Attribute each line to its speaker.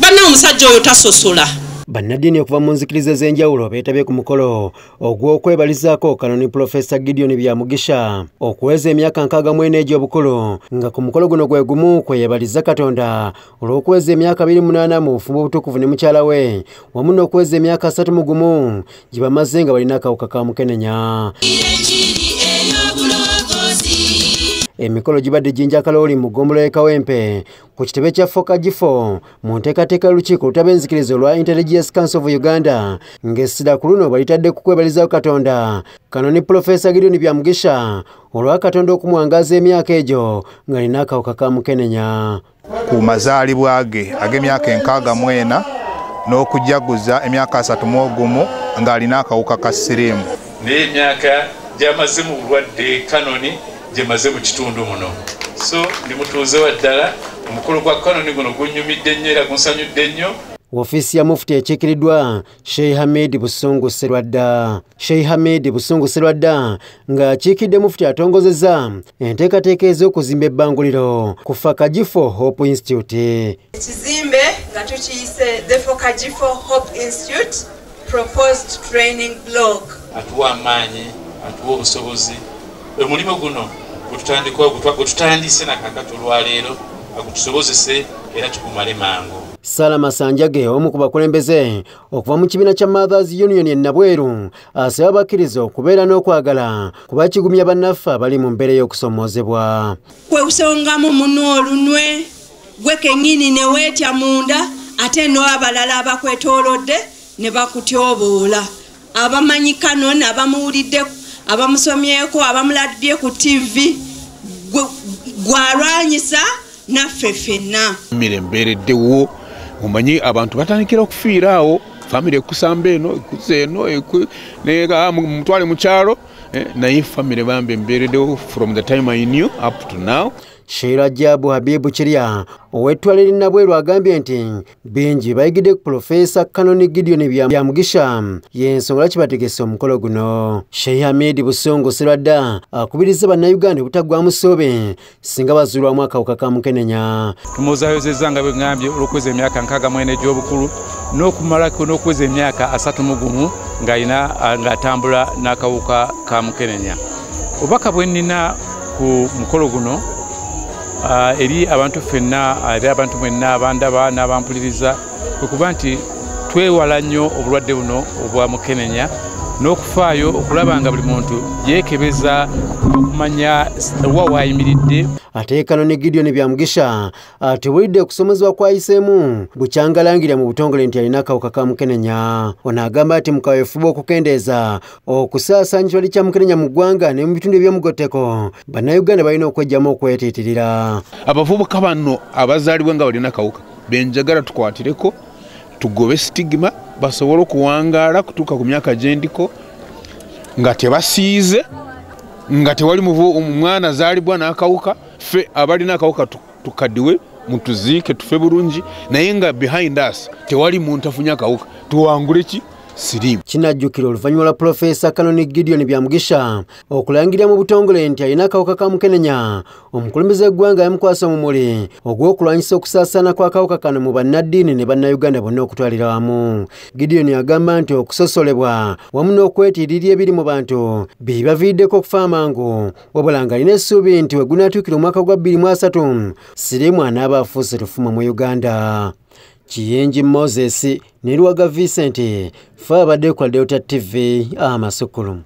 Speaker 1: banna omusajja oyo tasosola
Speaker 2: bannaddiini okuva mu nzikiriza ez'enjawulo beetabye ku mukolo ogw'okwebalizaako kanoni pulofesa gideon byamugisha okuweza emyaka nkaaga mu ena egy'obukulu nga ku mukolo guno gwe gumu kweyebaliza katonda olw'okuweza emyaka 28 mu bufumbo obutukuvu ne mukyala we wamu n'okuweza emyaka 3 mu gumu gye bamaze nga balina akawuka ka mukenenya emikolo gibadde jinja kalooli mu ggombolo y'e kawempe. Ku kitebe kya foka gifo mu nteekateeka y'olukiiko olutaba enzikirizo lwa intelligence council of uganda ng'essira ku luno balitadde ku kwebalizawo katonda. Kanoni pulofesa gideoni byamugisha olwa katonda okumuwangaza emyaka egyo ng'alina akawuka ka mukenenya.
Speaker 3: Ku mazaalibwa ge ag'emyaka enkaaga mu ena n'okujaguza emyaka asatu mu ogumu ng'alina akawuka ka siriimu
Speaker 4: naye emyaka gy'amaze mu bulwadde kanoni gyemaze mu kitundu muno. So ndi mutuuze wa ddala omukolo gwa kanoni guno gunyumidde nnyo era gunsanyudde nnyo.
Speaker 2: Ofiisi ya mufuti ekiikiriddwa sheikh hamid busungu serwadda sheikh hamid busungu serwadda ng'akiikidde mufuti atongozezza enteekateeka ez'okuzimba ebbanguliro ku fakagifo hope institute.
Speaker 5: Ekizimbe nga tukiyise the fokagifo hope institute proposed training block
Speaker 4: atuwa amaanyi atuwa obusobozi. Omulimu guno gwetutandise nakakati olwaleero agutusobozese era tugumale mangu.
Speaker 2: Sala masanjage omu ku bakulembeze okuva mu kibiina kya mothers union e nabweru asaba abakkiriza okubeera n'okwagala kuba kigumya bannaffe abali mu mbeera y'okusomoozebwa.
Speaker 5: Kwewusongamu muno olunwe gwe kennyini ne weetya munda ate n'abalala abakwetoolodde ne bakutyoboola abamanyi kano n'abamuwulidde abamusomyeko abamulabye ku tv gwalwanyisa naffe ffenna.
Speaker 6: Mmere mbeereddewo omanyi abantu batandikira okufiira awo famire ekusamba eno ekuza eno mutwale mu kyalo naye famire bambe mbeereddewo from the time i knew up to now
Speaker 2: sheira jabu habibu kirya ow'ettwale linnabweru agambye nti bingi bayigidde ku pulofeesa kanoni gideoni byamugisha y'ensonga lwaki bategese omukolo guno. Sheikh hamid busungu serwadda akubiriza bannayuganda obutaggwamu soobe singa bazuulwamu akawuka ka mukenenya.
Speaker 7: Tumuzaayozezza nga bwe ngambye olw'okuweza emyaka nkaaga mwena egy'obukulu n'okumalako n'okuweza emyaka asatu mu gumu ng'alina ng'atambula n'akawuka ka mukenenya. Obubaka bwe nnina ku mukolo guno eri abantu ffenna eri abantu mwenna abandaba n'abampuliriza. Kwekuba nti twewala nnyo obulwadde buno obwa mukenenya n'okufaayo okulaba nga buli muntu yeekebeza okumanya wa waayimiridde
Speaker 2: ate kanoni gideoni byamugisha atebulidde okusomezebwa kwayiseemu bukyangalangirira mu butongole nti alina akawuka ka mukenenya. Ono agamba nti mukaweefuba okukendeeza okusaasaanya kirwadde kya mukenenya mu ggwanga ne mu bitundu eby'omugotteko. Bannayuganda balina okwejjamu okwetiitirira
Speaker 6: abavubuka banno abazaalibwa nga balina akawuka benjagala tukwatireko tugobe sitigima basobole okuwangaala kutuuka ku myaka gyendiko nga tebasiize nga tewali omwana azaalibwa n'akawuka ffe abalina akawuka tukaddiwe mutuziike tufe bulungi naye nga behind us tewali muntu afunye akawuka. Tuwangule ki siriimu
Speaker 2: kinajjukira oluvannyuma lwa pulofeesa kanoni gideoni byamugisha okulangirira mu butongole nti alina akawuka ka mukenenya omukulembeze w'eggwanga yamukwasa omumuli ogw'okulwanyisa okusaasaana kw'akawuka kano mu bannaddiini ne bannayuganda bonna okutwalira wamu. Gideoni agamba nti okusosolebwa wamu n'okwetiiririra ebiri mu bantu bye baviiriddeko okufa amangu wabula ng'alina essuubi nti we gunaatuukira omwaka gwa 23 siriimu anaaba afuuse tufuma mu uganda kiyenji moses ne luwaga vincent fe abadde kwa delta tv amasukulu